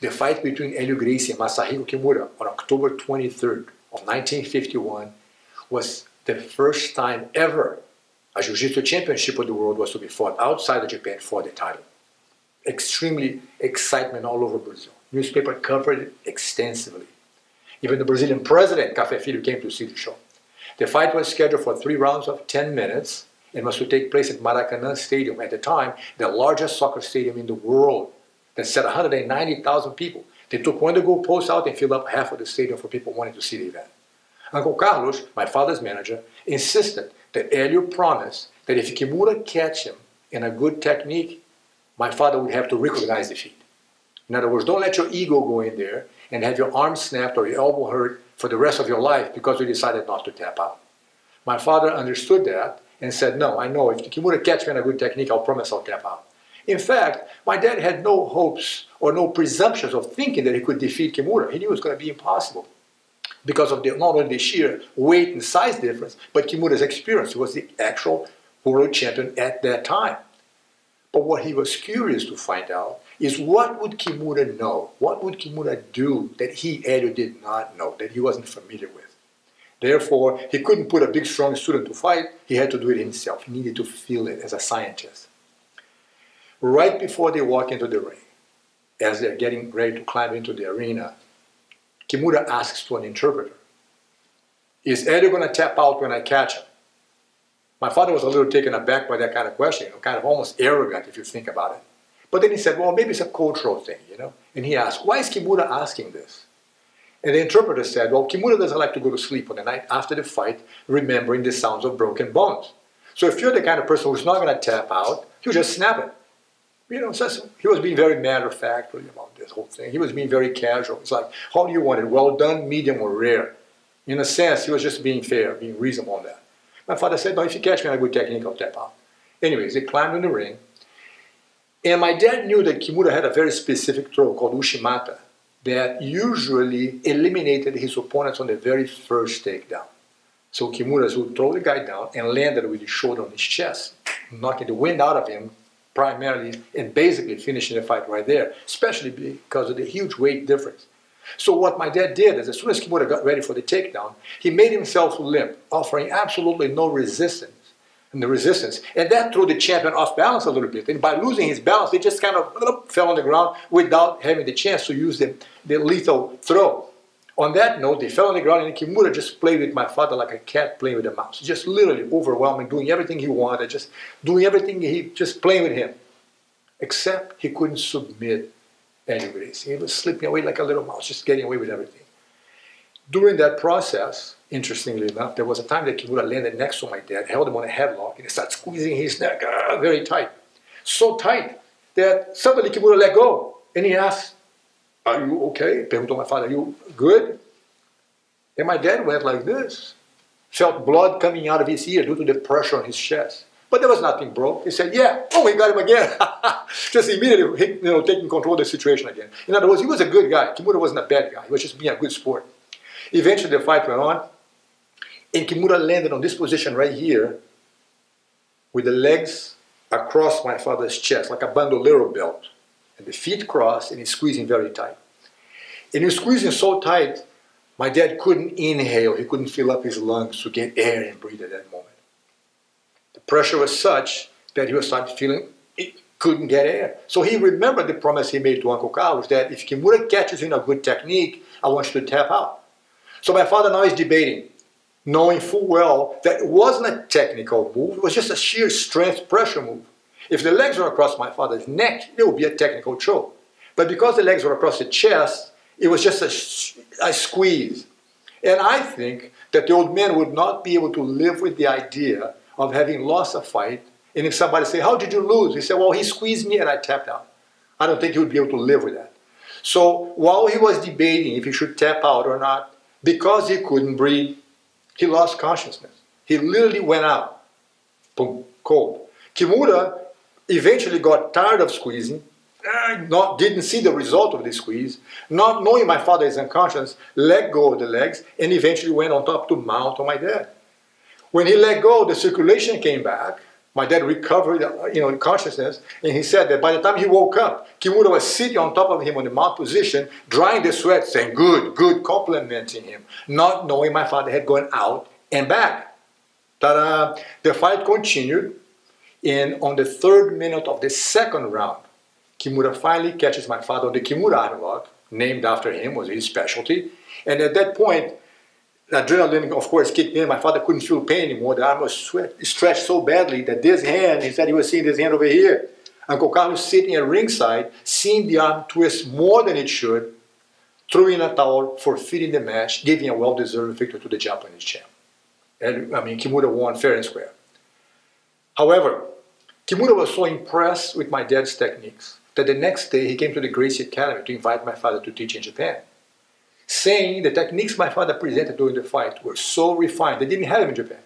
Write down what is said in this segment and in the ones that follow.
The fight between Helio Gracie and Masahiko Kimura on October 23rd of 1951 was the first time ever a Jiu-Jitsu championship of the world was to be fought outside of Japan for the title. Extremely excitement all over Brazil. Newspaper covered it extensively. Even the Brazilian president, Café Filho, came to see the show. The fight was scheduled for three rounds of 10 minutes and was to take place at Maracanã Stadium, at the time, the largest soccer stadium in the world that set 190,000 people. They took one of the goalposts out and filled up half of the stadium for people wanting to see the event. Uncle Carlos, my father's manager, insisted that Helio promised that if Kimura catch him in a good technique, my father would have to recognize defeat. In other words, don't let your ego go in there and have your arm snapped or your elbow hurt for the rest of your life because you decided not to tap out. My father understood that and said, no, I know, if Kimura catch me in a good technique, I'll promise I'll tap out. In fact, my dad had no hopes or no presumptions of thinking that he could defeat Kimura. He knew it was going to be impossible because of the, not only the sheer weight and size difference, but Kimura's experience. He was the actual world champion at that time. But what he was curious to find out is what would Kimura know? What would Kimura do that he, Helio, did not know, that he wasn't familiar with? Therefore, he couldn't put a big, strong student to fight. He had to do it himself. He needed to feel it as a scientist. Right before they walk into the ring, as they're getting ready to climb into the arena, Kimura asks to an interpreter, is Eddie going to tap out when I catch him? My father was a little taken aback by that kind of question, you know, kind of almost arrogant if you think about it. But then he said, well, maybe it's a cultural thing, you know? And he asked, why is Kimura asking this? And the interpreter said, well, Kimura doesn't like to go to sleep on the night after the fight, remembering the sounds of broken bones. So if you're the kind of person who's not going to tap out, he'll just snap it. You know, he was being very matter-of-factory about this whole thing. He was being very casual. It's like, how do you want it? Well done, medium, or rare? In a sense, he was just being fair, being reasonable on that. My father said, no, if you catch me on a good technique, I'll tap out. Anyways, they climbed in the ring. And my dad knew that Kimura had a very specific throw called Uchi Mata that usually eliminated his opponents on the very first takedown. So Kimura would throw the guy down and landed with his shoulder on his chest, knocking the wind out of him primarily and basically finishing the fight right there, especially because of the huge weight difference. So what my dad did is as soon as Kimura got ready for the takedown, he made himself limp, offering absolutely no resistance and the resistance. And that threw the champion off balance a little bit. And by losing his balance, he just kind of fell on the ground without having the chance to use the, the lethal throw. On that note, they fell on the ground and Kimura just played with my father like a cat playing with a mouse. Just literally overwhelming, doing everything he wanted, just doing everything he, just playing with him. Except he couldn't submit Gracie. He was slipping away like a little mouse, just getting away with everything. During that process, interestingly enough, there was a time that Kimura landed next to my dad, held him on a headlock, and he started squeezing his neck uh, very tight. So tight that suddenly Kimura let go. And he asked, are you okay? Perguntou my father, are you good? And my dad went like this. Felt blood coming out of his ear due to the pressure on his chest. But there was nothing broke. He said, yeah, oh, we got him again. just immediately, you know, taking control of the situation again. In other words, he was a good guy. Kimura wasn't a bad guy. He was just being a good sport. Eventually, the fight went on. And Kimura landed on this position right here with the legs across my father's chest, like a bandolero belt. And the feet crossed, and he's squeezing very tight. And he's squeezing so tight, my dad couldn't inhale. He couldn't fill up his lungs to get air and breathe at that moment. The pressure was such that he was starting to feeling he couldn't get air. So he remembered the promise he made to Uncle Carlos that if Kimura catches you in a good technique, I want you to tap out. So my father now is debating, knowing full well that it wasn't a technical move, it was just a sheer strength pressure move. If the legs were across my father's neck, it would be a technical choke. But because the legs were across the chest, it was just a, a squeeze. And I think that the old man would not be able to live with the idea of having lost a fight. And if somebody say, how did you lose? He said, well, he squeezed me and I tapped out. I don't think he would be able to live with that. So while he was debating if he should tap out or not, because he couldn't breathe, he lost consciousness. He literally went out, boom, cold. Kimura eventually got tired of squeezing, not, didn't see the result of the squeeze, not knowing my father is unconscious, let go of the legs, and eventually went on top to mount on my dad. When he let go, the circulation came back. my dad recovered, uh, you know, consciousness, and he said that by the time he woke up, Kimura was sitting on top of him on the mount position, drying the sweat, saying, good, good, complimenting him, not knowing my father had gone out and back. Ta-da! The fight continued, and on the third minute of the second round, Kimura finally catches my father on the Kimura armlock, named after him, was his specialty. And at that point, adrenaline, of course, kicked in. My father couldn't feel pain anymore. The arm was stretched so badly that this hand, he said he was seeing this hand over here. Uncle Carlos sitting at ringside, seeing the arm twist more than it should, threw in a towel, forfeiting the match, giving a well-deserved victory to the Japanese champ. And I mean, Kimura won fair and square. However, Kimura was so impressed with my dad's techniques that the next day he came to the Gracie Academy to invite my father to teach in Japan saying the techniques my father presented during the fight were so refined, they didn't have them in Japan.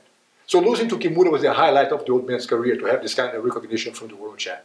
So losing to Kimura was the highlight of the old man's career to have this kind of recognition from the world champ.